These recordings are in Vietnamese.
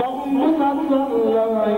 bông mất lắm lời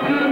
Thank you.